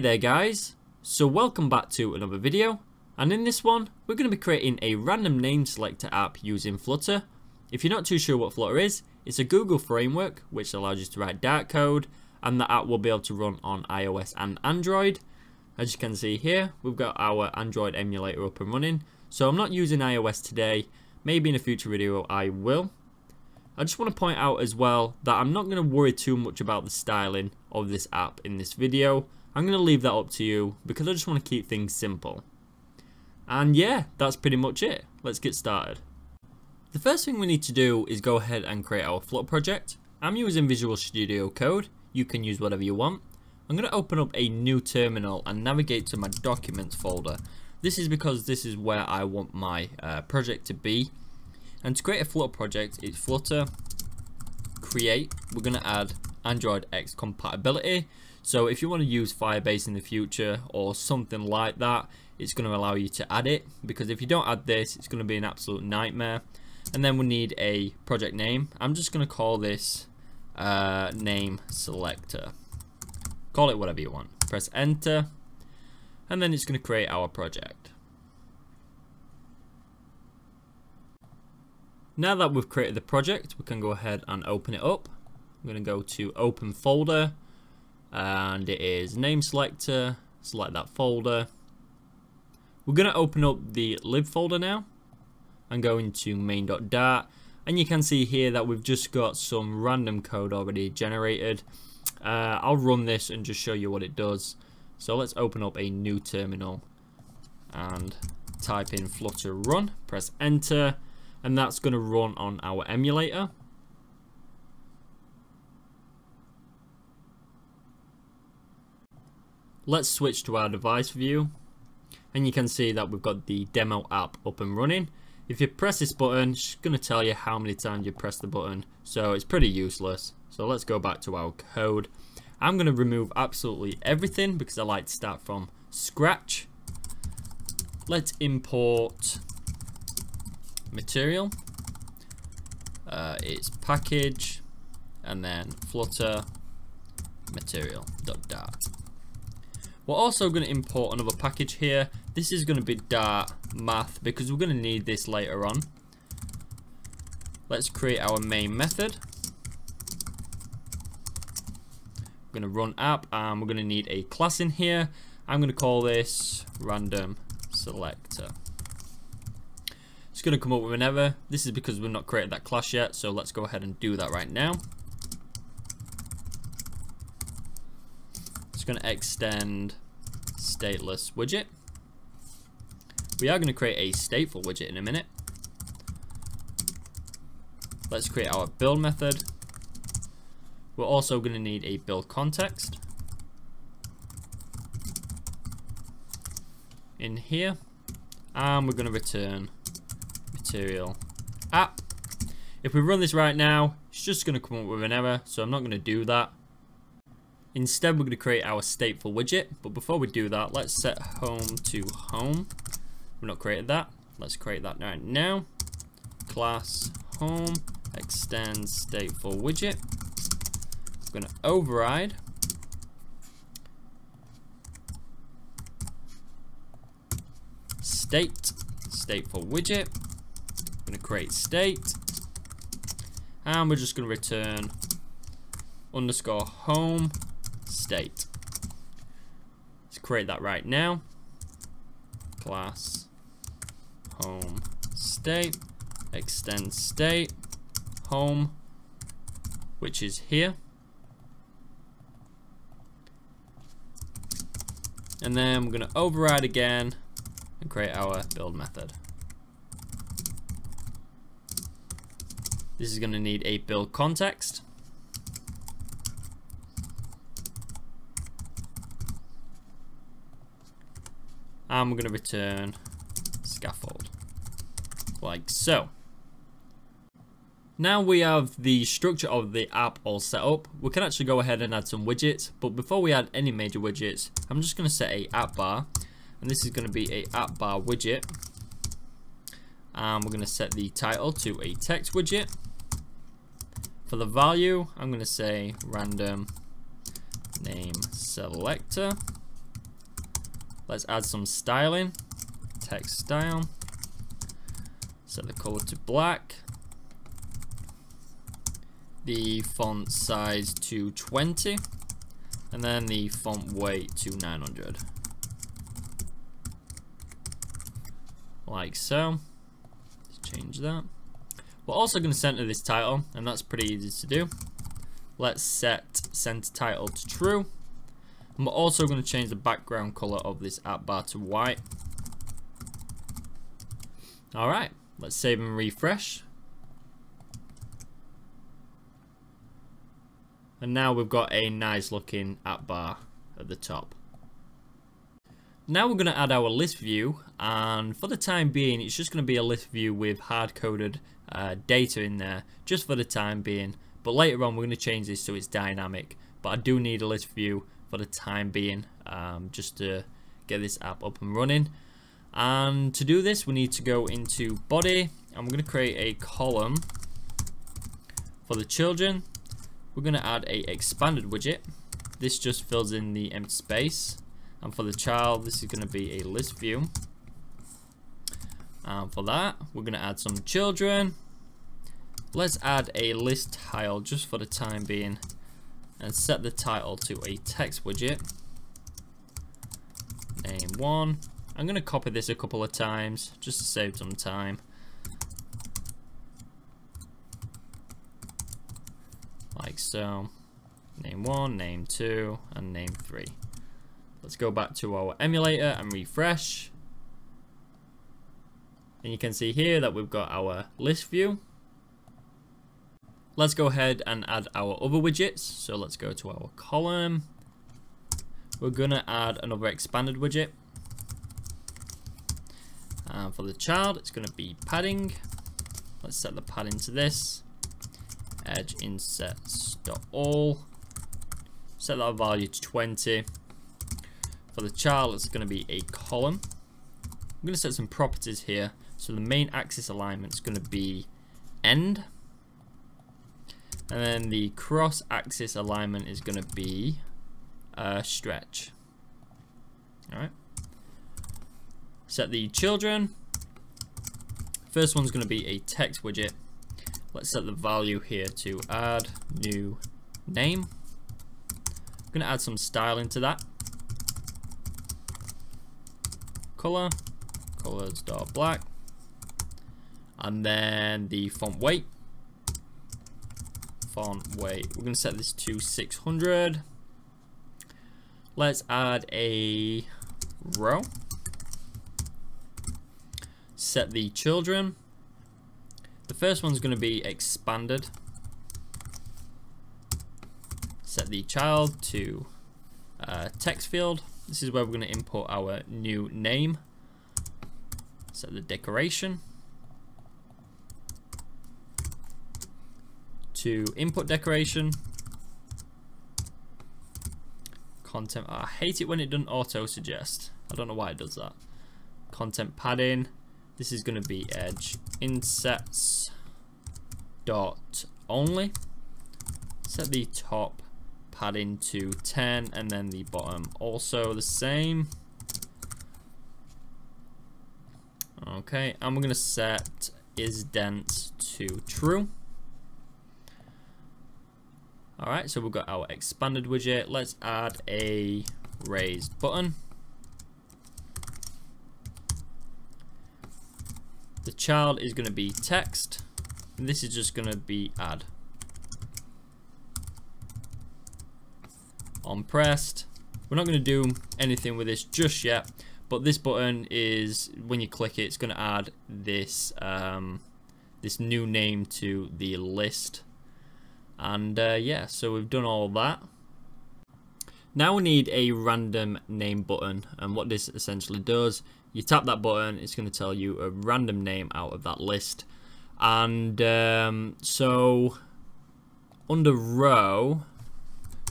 Hey there guys, so welcome back to another video and in this one we're going to be creating a random name selector app using Flutter. If you're not too sure what Flutter is, it's a Google framework which allows you to write Dart code and the app will be able to run on iOS and Android. As you can see here we've got our Android emulator up and running so I'm not using iOS today, maybe in a future video I will. I just want to point out as well that I'm not going to worry too much about the styling of this app in this video. I'm going to leave that up to you because I just want to keep things simple. And yeah, that's pretty much it. Let's get started. The first thing we need to do is go ahead and create our Flutter project. I'm using Visual Studio Code. You can use whatever you want. I'm going to open up a new terminal and navigate to my Documents folder. This is because this is where I want my uh, project to be. And to create a Flutter project, it's Flutter create. We're going to add Android X compatibility. So if you want to use Firebase in the future or something like that, it's going to allow you to add it. Because if you don't add this, it's going to be an absolute nightmare. And then we need a project name. I'm just going to call this uh, name selector. Call it whatever you want. Press enter. And then it's going to create our project. Now that we've created the project, we can go ahead and open it up. I'm going to go to open folder and it is name selector, select that folder. We're going to open up the lib folder now and go into main.dart and you can see here that we've just got some random code already generated. Uh, I'll run this and just show you what it does. So let's open up a new terminal and type in flutter run, press enter and that's going to run on our emulator. Let's switch to our device view and you can see that we've got the demo app up and running. If you press this button, it's going to tell you how many times you press the button, so it's pretty useless. So let's go back to our code. I'm going to remove absolutely everything because I like to start from scratch. Let's import material. Uh, it's package and then flutter material dot dart. We're also going to import another package here. This is going to be dart math because we're going to need this later on. Let's create our main method. We're going to run app and we're going to need a class in here. I'm going to call this random selector. It's going to come up with an error. This is because we've not created that class yet, so let's go ahead and do that right now. It's going to extend stateless widget. We are going to create a stateful widget in a minute. Let's create our build method. We're also going to need a build context. In here. And we're going to return material app. If we run this right now, it's just going to come up with an error, so I'm not going to do that. Instead, we're going to create our stateful widget, but before we do that, let's set home to home. We've not created that. Let's create that right now. Class home extend stateful widget. We're going to override state stateful widget going to create state. And we're just going to return underscore home state. Let's create that right now. Class. Home. State. Extend state. Home. Which is here. And then we're going to override again and create our build method. This is going to need a build context. And we're going to return scaffold, like so. Now we have the structure of the app all set up, we can actually go ahead and add some widgets, but before we add any major widgets, I'm just going to set a app bar, and this is going to be a app bar widget. And we're going to set the title to a text widget. For the value, I'm going to say random name selector. Let's add some styling. Text style. Set the color to black. The font size to 20. And then the font weight to 900. Like so. Let's change that. We're also going to center this title, and that's pretty easy to do. Let's set center title to true. We're also going to change the background color of this app bar to white. Alright, let's save and refresh. And now we've got a nice looking app bar at the top. Now we're going to add our list view and for the time being it's just going to be a list view with hard-coded uh, data in there just for the time being but later on we're going to change this so it's dynamic but I do need a list view for the time being um, just to get this app up and running. And to do this we need to go into body and we're going to create a column for the children. We're going to add a expanded widget. This just fills in the empty space. And for the child this is going to be a list view. And for that we're going to add some children. Let's add a list tile just for the time being and set the title to a text widget. Name one. I'm going to copy this a couple of times just to save some time. Like so. Name one, name two, and name three. Let's go back to our emulator and refresh. And you can see here that we've got our list view Let's go ahead and add our other widgets. So let's go to our column. We're gonna add another expanded widget. And for the child, it's gonna be padding. Let's set the padding to this. Edge insets all. Set that value to 20. For the child, it's gonna be a column. I'm gonna set some properties here. So the main axis alignment is gonna be end. And then the cross axis alignment is going to be a stretch. Alright. Set the children. First one's going to be a text widget. Let's set the value here to add new name. I'm going to add some style into that. Color. Colors dark black. And then the font weight font weight. We're going to set this to 600. Let's add a row. Set the children. The first one's going to be expanded. Set the child to uh, text field. This is where we're going to import our new name. Set the decoration. To input decoration. Content, I hate it when it doesn't auto suggest. I don't know why it does that. Content padding. This is going to be edge insets dot only. Set the top padding to 10 and then the bottom also the same. Okay, and we're going to set is dense to true. Alright, so we've got our expanded widget. Let's add a raised button. The child is going to be text. And this is just going to be add. On pressed. We're not going to do anything with this just yet. But this button is, when you click it, it's going to add this, um, this new name to the list and uh, yeah, so we've done all that. Now we need a random name button and what this essentially does, you tap that button, it's going to tell you a random name out of that list. And um, so under row,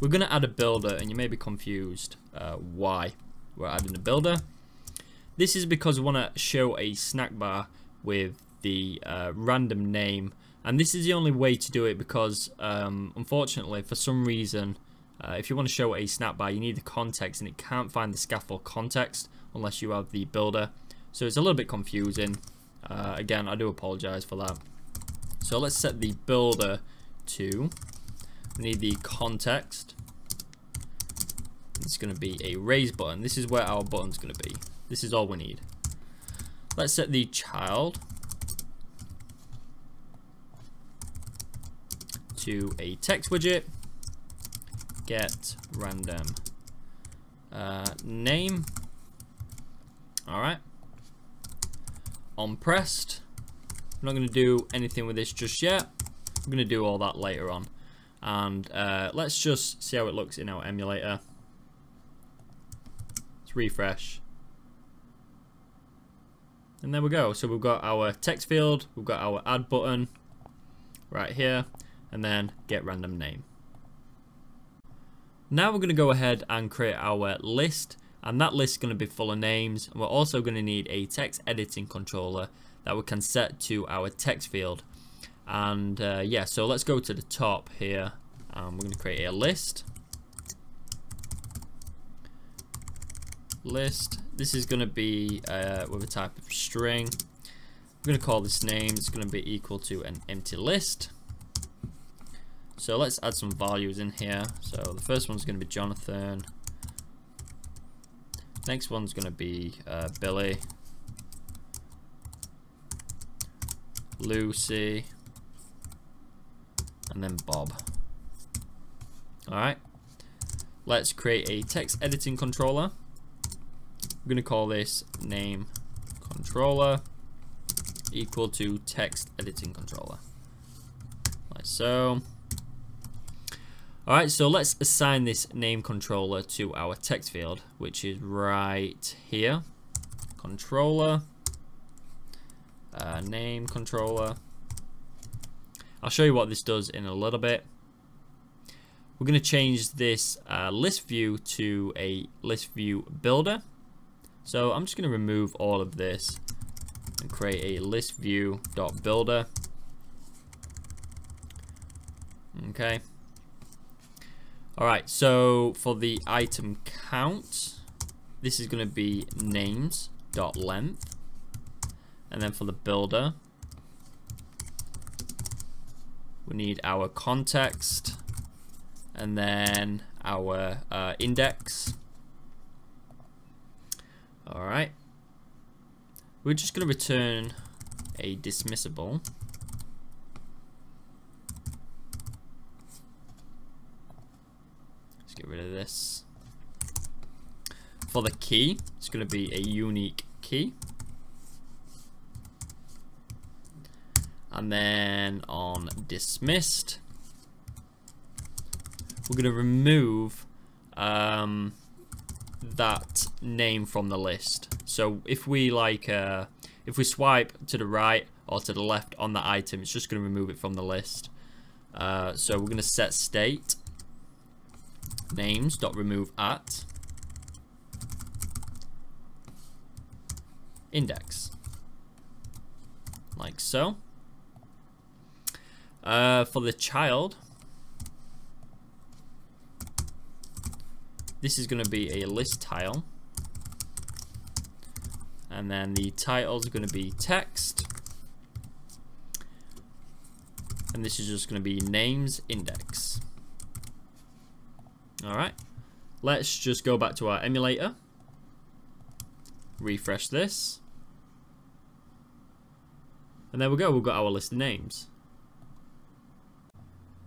we're going to add a builder and you may be confused uh, why we're adding a builder. This is because we want to show a snack bar with the uh, random name and this is the only way to do it because um, unfortunately for some reason uh, if you want to show a snack bar you need the context and it can't find the scaffold context unless you have the builder. So it's a little bit confusing. Uh, again, I do apologize for that. So let's set the builder to, we need the context. It's going to be a raise button. This is where our button's going to be. This is all we need. Let's set the child to a text widget. Get random uh, name. All right. On pressed. I'm not going to do anything with this just yet. I'm going to do all that later on. And uh, let's just see how it looks in our emulator. Let's refresh. And there we go. So we've got our text field, we've got our add button right here, and then get random name. Now we're going to go ahead and create our list, and that list is going to be full of names. And we're also going to need a text editing controller that we can set to our text field. And uh, yeah, so let's go to the top here. Um, we're going to create a list. List. This is going to be uh, with a type of string. We're going to call this name. It's going to be equal to an empty list. So let's add some values in here. So the first one's going to be Jonathan. Next one's going to be uh, Billy. Lucy. And then Bob. Alright. Let's create a text editing controller. We're going to call this name controller equal to text editing controller. Like so. Alright, so let's assign this name controller to our text field, which is right here. Controller, uh, name controller. I'll show you what this does in a little bit. We're going to change this uh, list view to a list view builder. So I'm just going to remove all of this and create a list view dot builder. Okay. Alright, so for the item count, this is going to be names dot length. And then for the builder, we need our context and then our uh, index. Alright. We're just going to return a dismissible. Rid of this. For the key, it's going to be a unique key. And then on dismissed, we're going to remove um, that name from the list. So if we like, uh, if we swipe to the right or to the left on the item, it's just going to remove it from the list. Uh, so we're going to set state names dot remove at index. Like so. Uh, for the child this is going to be a list tile. And then the title is going to be text. And this is just going to be names index Alright, let's just go back to our emulator. Refresh this. And there we go, we've got our list of names.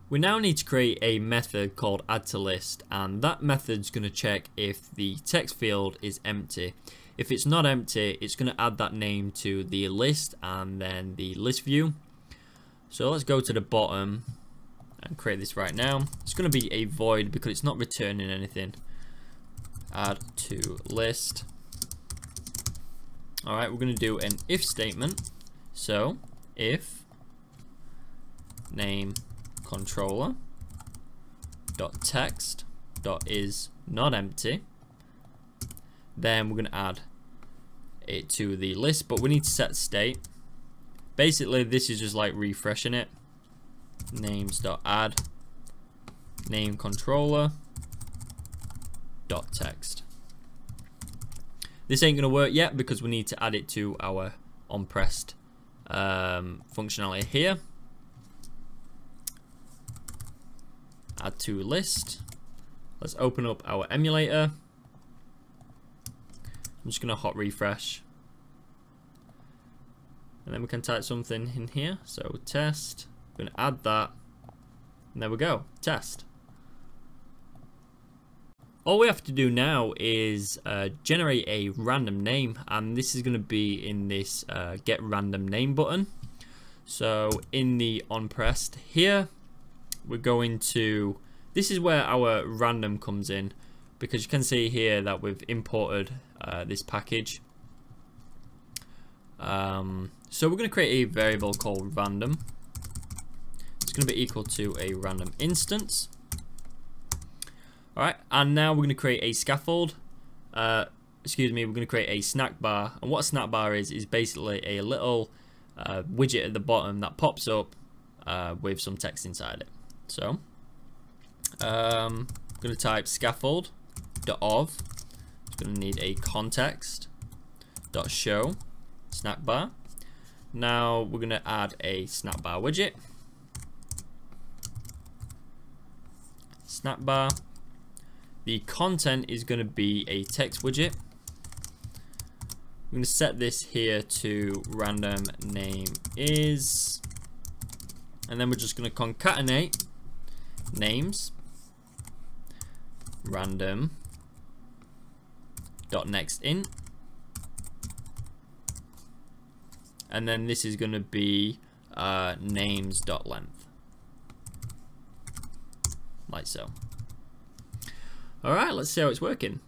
We now need to create a method called add to list and that method's going to check if the text field is empty. If it's not empty, it's going to add that name to the list and then the list view. So let's go to the bottom and create this right now. It's going to be a void because it's not returning anything. Add to list. All right, we're going to do an if statement. So if name controller dot text dot is not empty, then we're going to add it to the list, but we need to set state. Basically, this is just like refreshing it names.add name controller dot text. This ain't going to work yet because we need to add it to our onPressed um, functionality here. Add to list. Let's open up our emulator. I'm just going to hot refresh. And then we can type something in here. So test. Going to add that. And there we go. Test. All we have to do now is uh, generate a random name and this is going to be in this uh, get random name button. So in the on pressed here, we're going to, this is where our random comes in because you can see here that we've imported uh, this package. Um, so we're going to create a variable called random. It's going to be equal to a random instance. Alright, and now we're going to create a scaffold. Uh, excuse me, we're going to create a snack bar. And what a snack bar is, is basically a little uh, widget at the bottom that pops up uh, with some text inside it. So, um, I'm going to type scaffold of. It's going to need a context show snack bar. Now we're going to add a snack bar widget. Snack bar. The content is going to be a text widget. I'm going to set this here to random name is, and then we're just going to concatenate names. Random dot next int. And then this is going to be uh, names dot length like so Alright, let's see how it's working.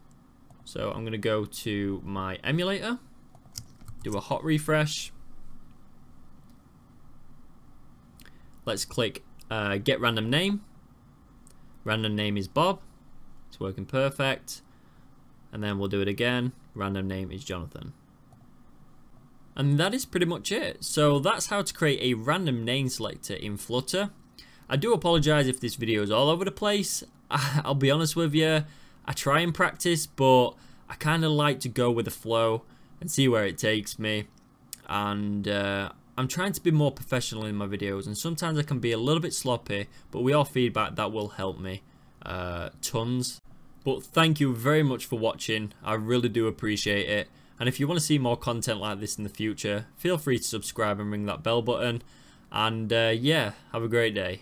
So I'm going to go to my emulator, do a hot refresh. Let's click uh, get random name. Random name is Bob. It's working perfect. And then we'll do it again. Random name is Jonathan. And that is pretty much it. So that's how to create a random name selector in Flutter. I do apologize if this video is all over the place. I'll be honest with you, I try and practice, but I kind of like to go with the flow and see where it takes me. And uh, I'm trying to be more professional in my videos, and sometimes I can be a little bit sloppy, but with all feedback, that will help me uh, tons. But thank you very much for watching. I really do appreciate it. And if you want to see more content like this in the future, feel free to subscribe and ring that bell button. And uh, yeah, have a great day.